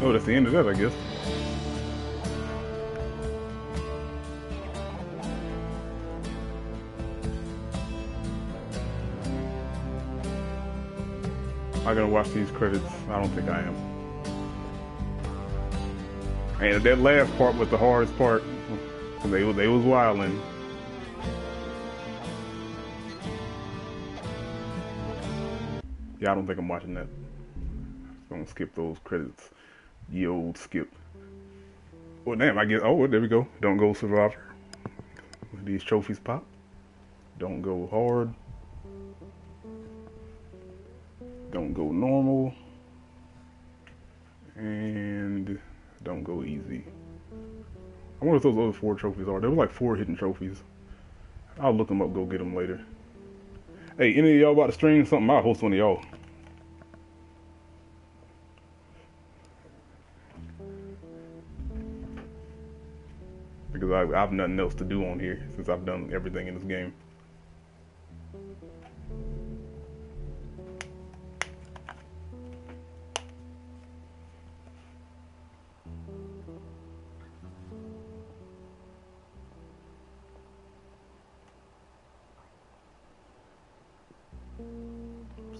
Oh, that's the end of that, I guess. I gotta watch these credits. I don't think I am. And that last part was the hardest part. They they was wilding. Yeah, I don't think I'm watching that. Just gonna skip those credits. Ye old skip. Well, damn, I guess. Oh, there we go. Don't go survivor. These trophies pop. Don't go hard. Don't go normal. And don't go easy. I wonder if those other four trophies are. There were like four hidden trophies. I'll look them up, go get them later. Hey, any of y'all about to stream something? I'll host one of y'all. Because I, I have nothing else to do on here since I've done everything in this game.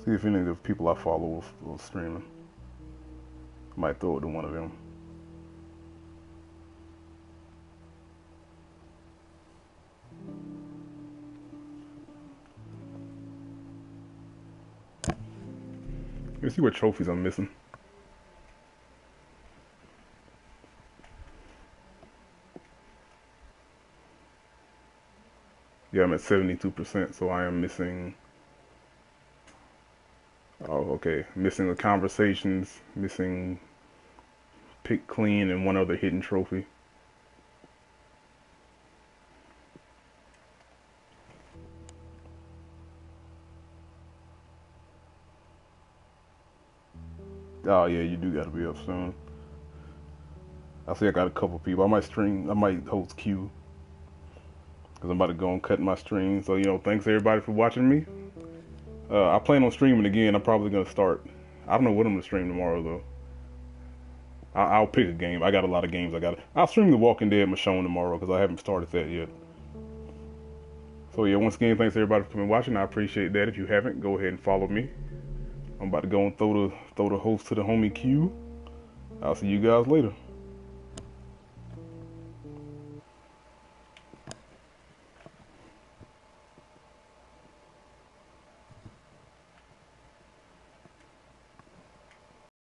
See if any of the people I follow will, streaming. Might throw it to one of them. Let's see what trophies I'm missing. Yeah, I'm at 72%, so I am missing Oh, okay. Missing the conversations, missing pick clean, and one other hidden trophy. Oh yeah, you do gotta be up soon. I see I got a couple people. I might stream. I might host Q because I'm about to go and cut my stream. So you know, thanks everybody for watching me. Uh, I plan on streaming again. I'm probably gonna start. I don't know what I'm gonna stream tomorrow though. I, will pick a game. I got a lot of games. I got. I'll stream The Walking Dead Michonne tomorrow because I haven't started that yet. So yeah, once again, thanks everybody for coming watching. I appreciate that. If you haven't, go ahead and follow me. I'm about to go and throw the throw the host to the homie Q. I'll see you guys later.